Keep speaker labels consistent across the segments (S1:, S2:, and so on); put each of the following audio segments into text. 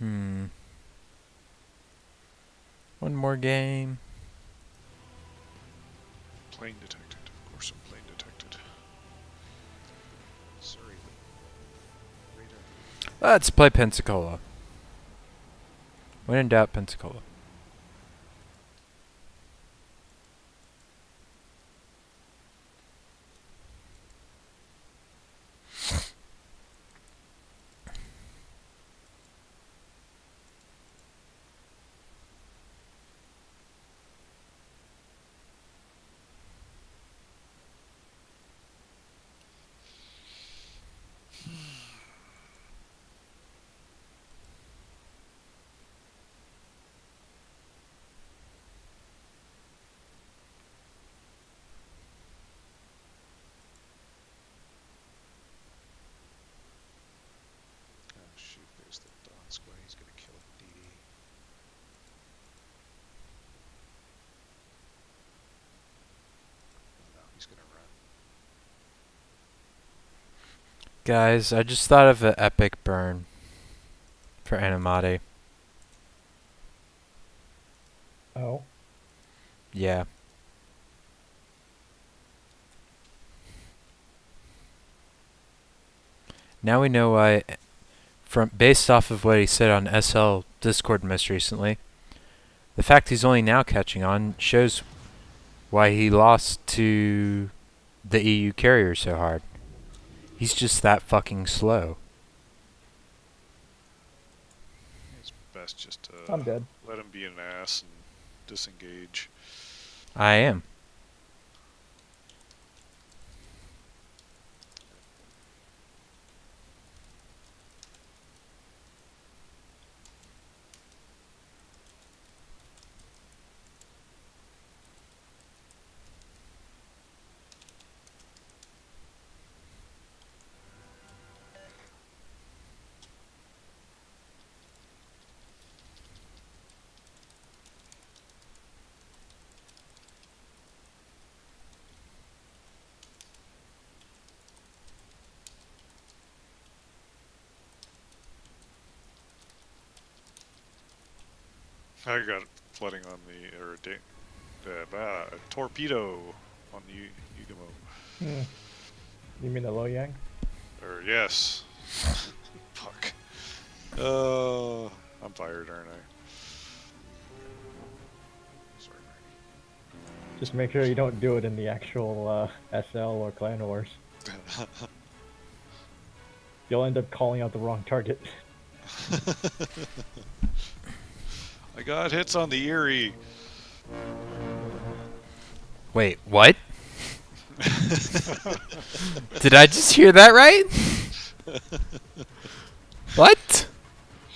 S1: Hmm. One more game.
S2: Plane detected. Of course, I'm plane detected. Sorry. Radar.
S1: Let's play Pensacola. When in doubt, Pensacola.
S2: Oh shoot, there's the Donskoy. He's gonna kill DD. No, he's gonna run.
S1: Guys, I just thought of an epic burn for Animati.
S3: Oh.
S1: Yeah. Now we know why, from based off of what he said on SL Discord most recently, the fact he's only now catching on shows why he lost to the EU carrier so hard. He's just that fucking slow.
S2: It's best just to
S3: I'm dead.
S2: let him be an ass and disengage.
S1: I am.
S2: I got flooding on the or uh, ah, a torpedo on the Yugumo.
S3: Hmm. You mean the Lo Yang?
S2: Or yes. Fuck. Uh, I'm fired, aren't I? Sorry,
S3: Just make sure you don't do it in the actual uh, SL or Clan Wars. You'll end up calling out the wrong target.
S2: I got hits on the Erie.
S1: Wait, what? Did I just hear that right? what?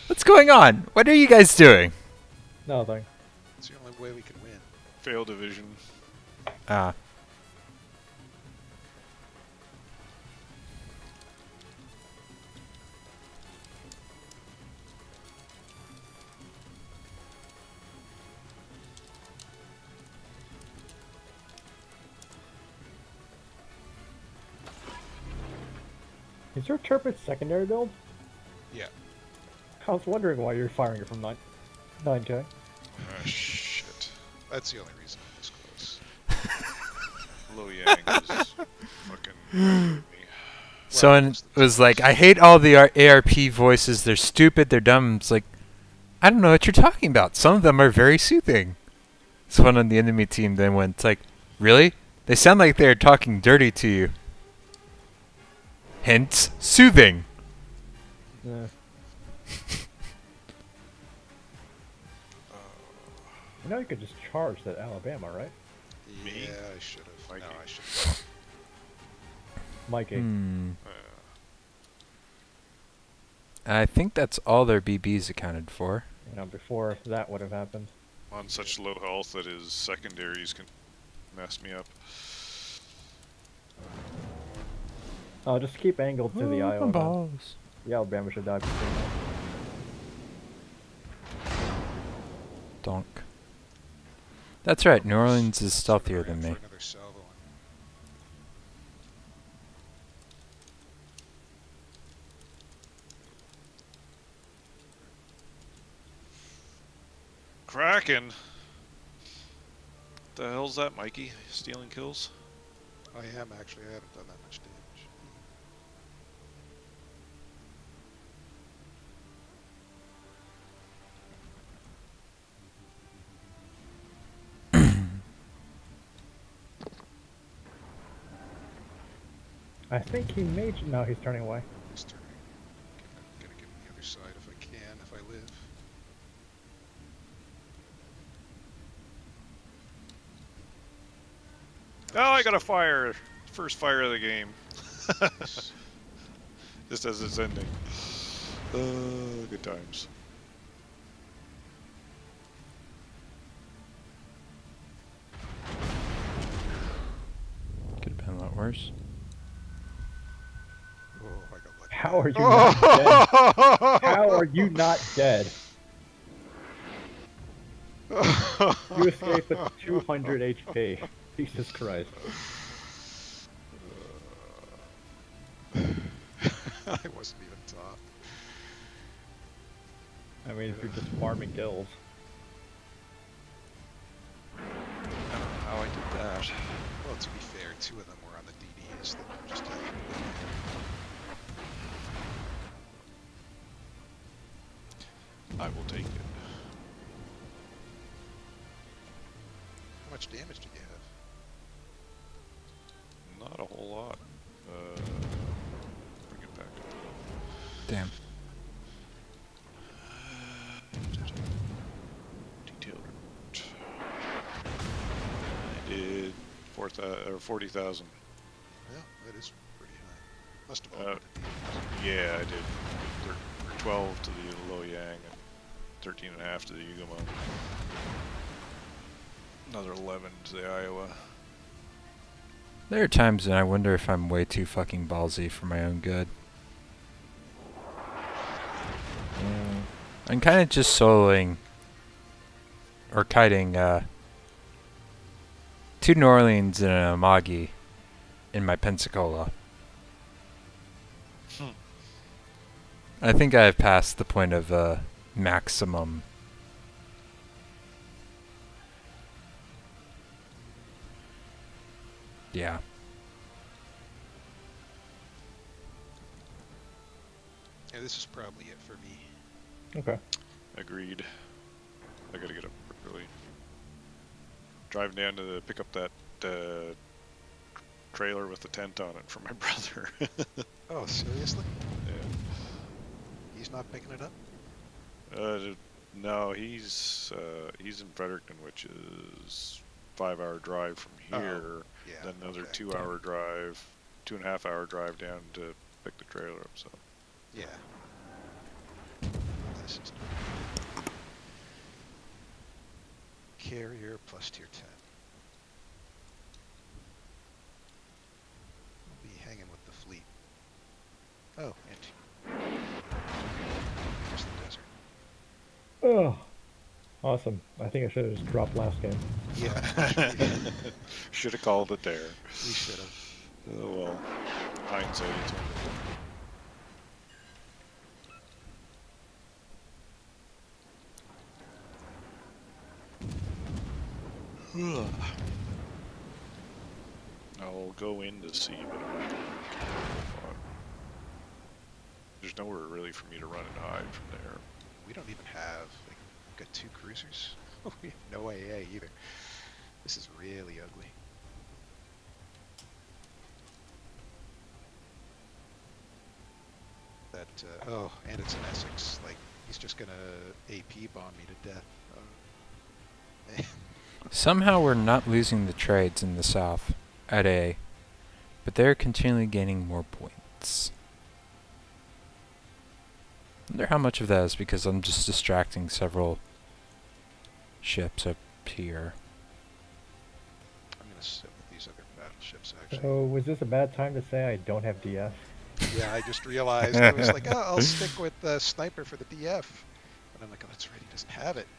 S1: What's going on? What are you guys doing?
S3: Nothing.
S4: It's the only way we can win.
S2: Fail division.
S1: Ah.
S3: Is your Tirpitz secondary build?
S4: Yeah.
S3: I was wondering why you're firing it from 9 9K.
S2: Ah, shit.
S4: That's the only reason I'm this close.
S2: Lo Yang is fucking.
S1: Someone was like, I hate all the ARP voices. They're stupid. They're dumb. It's like, I don't know what you're talking about. Some of them are very soothing. Someone on the enemy team then went, it's like, really? They sound like they're talking dirty to you. Hence, soothing.
S3: Yeah. You know you could just charge that Alabama, right?
S2: Me?
S4: Yeah, I should have. No, I should have.
S3: Mikey.
S1: Hmm.
S2: Uh,
S1: I think that's all their BBs accounted for.
S3: You know, before that would have happened.
S2: on such low health that his secondaries can mess me up.
S3: Oh, just keep angled to the
S1: Oh,
S3: Iowa. man.
S1: balls.
S3: The Alabama should die before that.
S1: Donk. That's right. New Orleans is stealthier than me.
S4: Another salvo
S2: Kraken. The hell's that, Mikey? Stealing kills?
S4: I am actually. I haven't done that much damage.
S3: I think he may. j- No, he's turning away.
S4: He's turning. I'm gonna get on the other side if I can, if I live.
S2: Oh, I got a fire. First fire of the game. Just as it's ending. Uh, good times.
S1: Could have been a lot worse.
S3: How are you not dead? How are you not dead? You escaped with 200 HP. Jesus Christ.
S4: I wasn't even top.
S3: I mean, if you're just farming kills.
S2: I don't know how I did that.
S4: Well, to be fair, two of them were on the DDs that just
S2: I will take it.
S4: How much damage did you have?
S2: Not a whole lot. Uh, bring it back up.
S1: Damn.
S2: Detailed report. I did four or 40,000.
S4: Yeah, that is pretty high. Must have
S2: uh, Yeah, I did. 12 to the Lo Yang 13 and a half to the Yugamon. Another 11 to the Iowa.
S1: There are times when I wonder if I'm way too fucking ballsy for my own good. I'm kind of just soloing, or kiting, uh, two New Orleans and an Amagi in my Pensacola.
S2: Hmm.
S1: I think I have passed the point of uh, maximum. Yeah.
S4: Yeah, this is probably it for me.
S3: okay.
S2: Agreed. I gotta get up early. Driving down to the, pick up that uh, trailer with the tent on it for my brother.
S4: Oh, seriously?
S2: yeah.
S4: He's not picking it up?
S2: Uh, no, he's uh, he's in Fredericton, which is five hour drive from
S4: Oh,
S2: here.
S4: Yeah.
S2: then another
S4: okay.
S2: two hour drive, two and a half hour drive down to pick the trailer up. So
S4: Yeah. This is carrier plus tier 10. I'll be hanging with the fleet. Oh, and just the desert.
S3: Oh, awesome. I think I should have just dropped last game.
S4: Yeah,
S2: should have called it there.
S4: we should have.
S2: Oh well, hindsight. I'll go in to see, but I'm not there's nowhere really for me to run and hide from there.
S4: We don't even have, like, got two cruisers. we have no AA either. This is really ugly. That, uh, oh, and it's an Essex. Like, he's just gonna AP bomb me to death. Uh,
S1: Somehow we're not losing the trades in the south at A, but they're continually gaining more points. Wonder how much of that is because I'm just distracting several ships up here.
S4: I'm gonna sit with these other battleships, actually.
S3: So, was this a bad time to say I don't have DF?
S4: Yeah, I just realized. I was like, oh, I'll stick with the sniper for the DF. But I'm like, oh, that's right, he doesn't have it.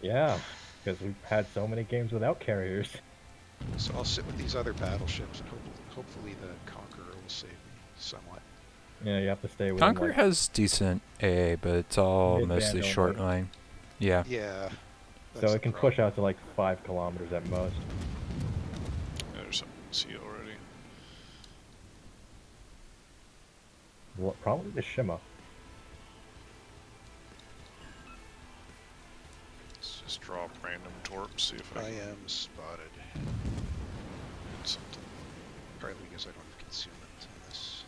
S3: Yeah, because we've had so many games without carriers.
S4: So I'll sit with these other battleships, and hopefully, hopefully the Conqueror will save me somewhat.
S3: Yeah, you have to stay with
S1: Conqueror
S3: like,
S1: has decent AA, but it's all
S3: Mid-band
S1: mostly
S3: only.
S1: short line. Yeah.
S4: Yeah.
S3: So it can
S4: problem.
S3: push out to like five kilometers at most.
S2: Yeah, there's something to see already.
S3: Well, probably the Shima.
S2: Let's just draw random torps, see if I,
S4: I am spotted.
S2: get something.
S4: Partly because I don't have concealment on this.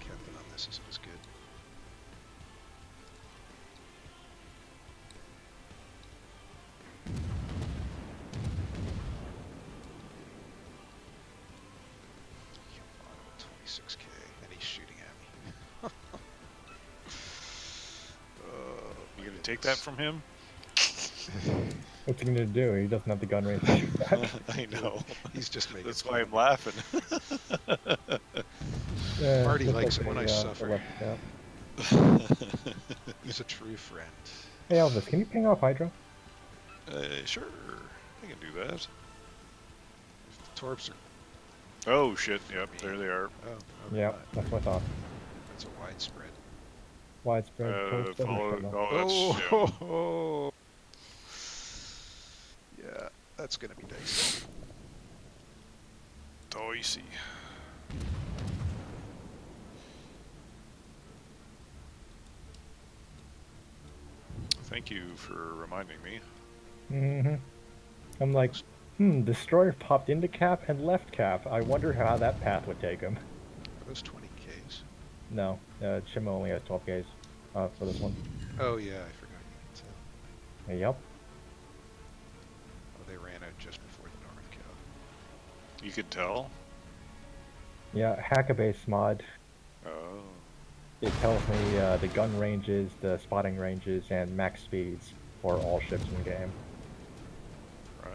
S4: Captain on this isn't as good. Come on, I'm at 26k, and he's shooting at me.
S2: You gonna take that from him?
S3: What's he gonna do? He doesn't have the gun range. to.
S2: I know.
S4: He's just making
S2: That's
S4: fun
S2: why I'm laughing.
S3: Yeah,
S4: Marty likes
S3: like
S4: it when
S3: a,
S4: I
S3: uh,
S4: suffer.
S3: left cap.
S4: He's a true friend.
S3: Hey Elvis, can you ping off Hydro?
S2: uh, sure, I can do that.
S4: If the torps are.
S2: Oh shit! Yep, there they are.
S4: Oh, oh
S3: Yeah, that's what I thought.
S4: That's a widespread.
S3: Widespread.
S2: Uh, follow.
S3: Shima.
S2: Oh, that's
S4: oh,
S2: yeah.
S4: oh, yeah, that's gonna be dicey.
S2: Dicey. Thank you for reminding me.
S3: hmm I'm like, hmm, destroyer popped into cap and left cap. I wonder how that path would take him.
S4: Are those 20Ks?
S3: No, uh, Shima only has 12 Ks uh, for this one.
S4: Oh, yeah, I forgot you could.
S3: Yep.
S4: Oh, they ran out just before the Norman Cow.
S2: You could tell.
S3: Yeah, hack a base mod.
S2: Oh.
S3: It tells me uh, the gun ranges, the spotting ranges, and max speeds for all ships in game.
S2: Right.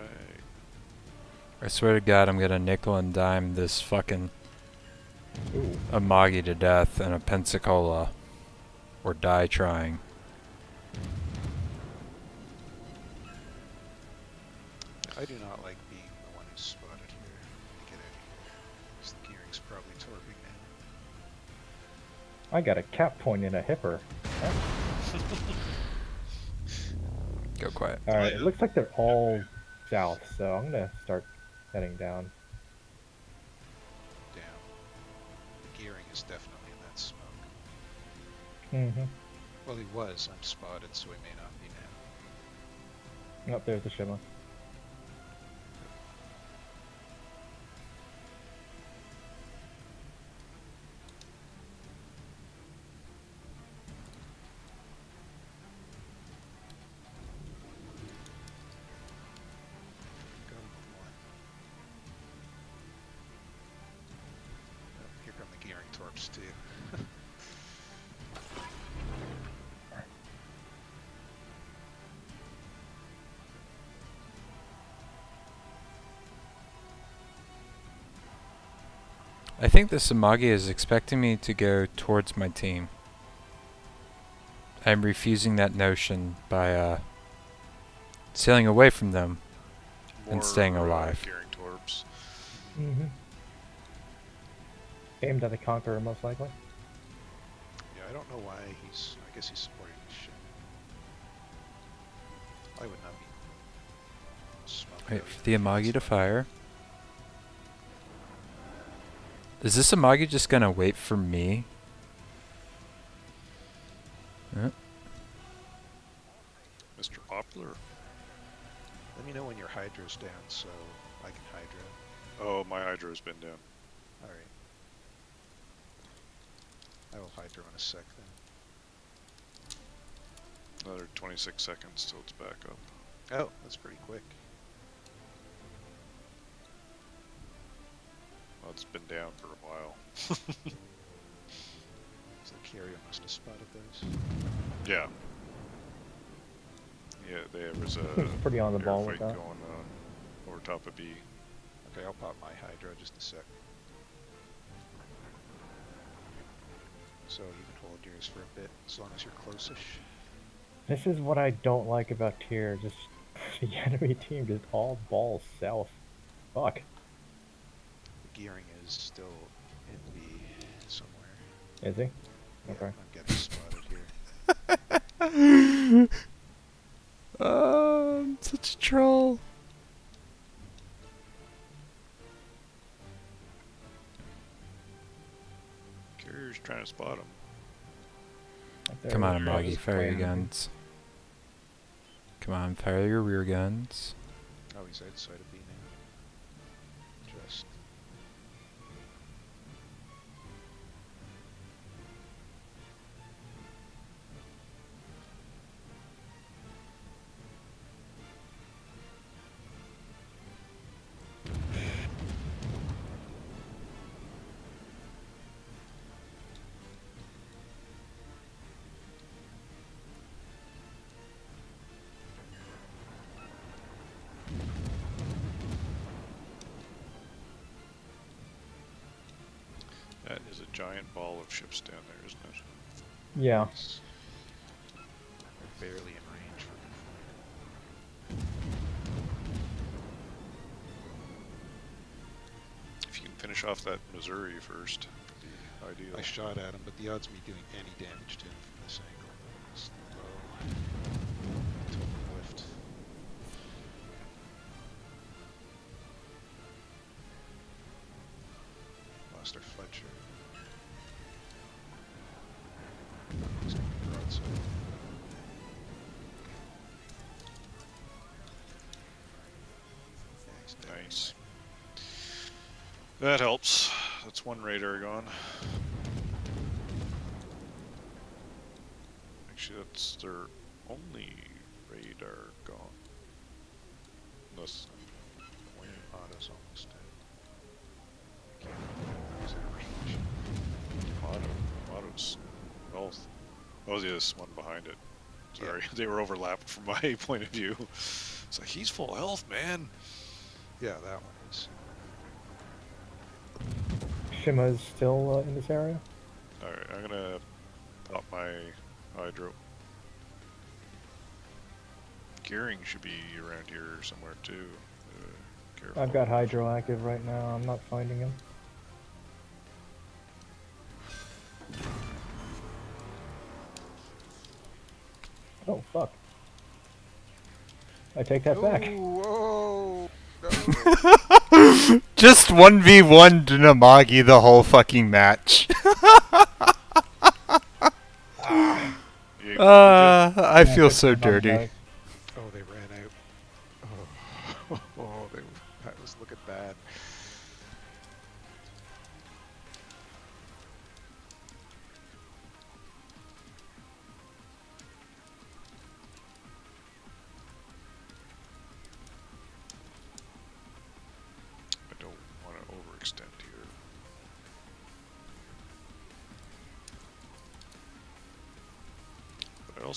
S1: I swear to God, I'm gonna nickel and dime this fucking
S3: Ooh.
S1: Amagi to death and a Pensacola, or die trying.
S4: I do not like
S3: I got a cap point and a hipper.
S1: Go quiet.
S3: Alright,
S2: yeah.
S3: it looks like they're all south, so I'm gonna start heading down.
S4: Down. The gearing is definitely in that smoke.
S3: Mm-hmm.
S4: Well, he was. I'm spotted, so he may not be now.
S3: Up there's the Shima.
S4: The gearing torps too.
S1: I think the Samagi is expecting me to go towards my team. I'm refusing that notion by uh, sailing away from them. And staying
S2: uh,
S1: alive.
S2: Gearing torps.
S3: Aimed at the Conqueror, most likely.
S4: Yeah, I don't know why he's. I guess he's supporting the ship. I would not be.
S1: Wait for the Amagi to fire. Is this Amagi just gonna wait for me? Uh,
S2: Mr. Popular.
S4: Let me know when your Hydro's down, so I can Hydro.
S2: Oh, my Hydro's been down.
S4: All right. I will Hydro in a sec then.
S2: Another 26 seconds till it's back up.
S4: Oh, that's pretty quick.
S2: Well, it's been down for a while.
S4: So the carrier must have spotted those.
S2: Yeah. Yeah, there was a
S3: He's pretty on the ball
S2: fight
S3: with that.
S2: going on over top of B.
S4: Okay, I'll pop my Hydro just a sec. So you can hold yours for a bit, as long as you're close-ish.
S3: This is what I don't like about tier. Just the enemy team just all balls south. Fuck.
S4: The gearing is still in B somewhere.
S3: Is he?
S4: Yeah,
S3: Okay.
S4: I'm getting spotted here.
S1: Oh, I'm um, such a troll.
S2: Carrier's trying to spot him.
S3: Up there
S1: Come on,
S3: Travis
S1: Moggy, fire your guns. Come on, fire your rear guns.
S4: Oh, he's outside of B
S2: is a giant ball of ships down there, isn't it?
S3: Yeah.
S4: They're barely in range for
S2: If you can finish off that Missouri first, be ideal.
S4: I shot at him, but the odds of me doing any damage to him from this angle is low. Total lift. Lost our Fletcher.
S2: Nice. That helps. That's one radar gone. Actually, that's their only radar gone. Unless
S4: Wayne Otto's almost dead. Range.
S2: Auto's both. Oh, yeah, this one behind it. Sorry, they were overlapped from my point of view. It's like he's full health, man.
S4: Yeah, that one is.
S3: Shima's still uh, in this area.
S2: All right, I'm gonna pop my hydro. Gearing should be around here somewhere too. Uh, careful.
S3: I've got Hydro active right now. I'm not finding him. Oh fuck! I take that back.
S4: Whoa!
S1: Just 1v1 Namagi the whole fucking match. Uh, I feel so dirty.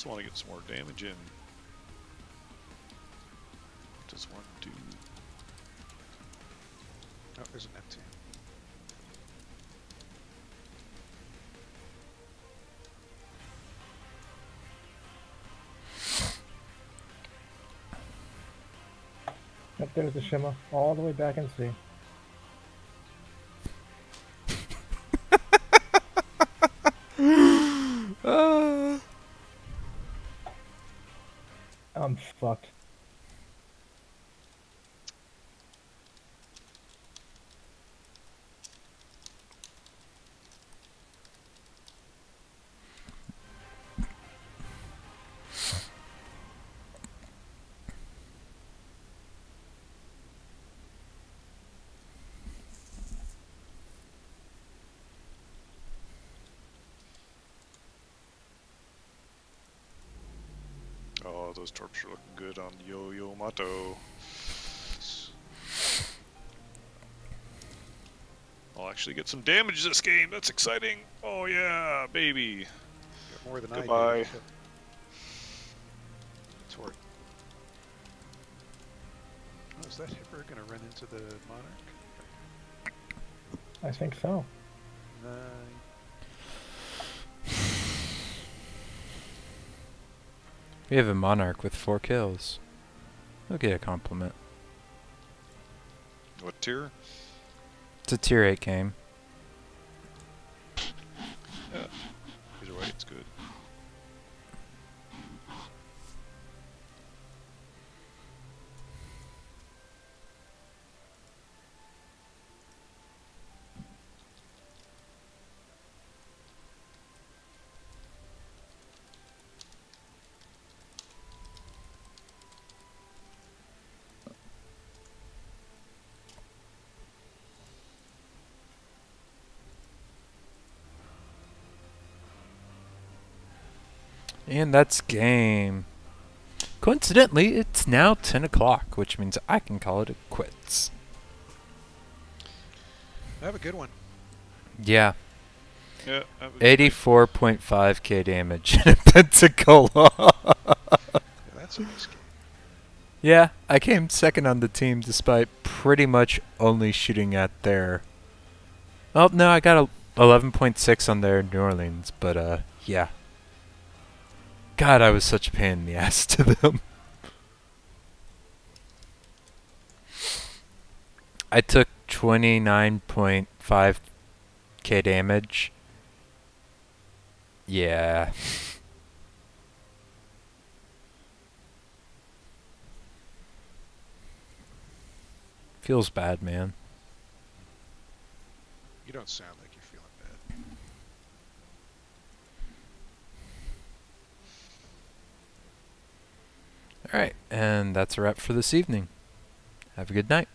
S2: Also want to get some more damage in. What does one do?
S4: Oh, there's a Neptune.
S3: Yep, there's the Shima, all the way back in sea.
S2: Those torps are looking good on Yo-Yo Mato. I'll actually get some damage this game. That's exciting. Oh yeah, baby.
S4: Got more than
S2: Goodbye.
S4: I do. Tort. Oh, is that Hipper gonna run into the Monarch?
S3: I think so.
S4: Nine.
S1: We have a monarch with four kills. He'll get a compliment.
S2: What tier?
S1: It's a tier 8 game. And that's game. Coincidentally, it's now 10 o'clock, which means I can call it a quits.
S4: Have a good one.
S1: Yeah,
S2: Yeah.
S1: 84.5k damage in a Pensacola.
S4: Yeah, that's a nice game.
S1: yeah, I came second on the team despite pretty much only shooting at their. Oh, no, I got a 11.6 on their New Orleans, but uh, yeah. God, I was such a pain in the ass to them. I took 29.5k damage. Yeah. Feels bad, man.
S4: You don't sound like you're feeling bad.
S1: Alright, and that's a wrap for this evening. Have a good night.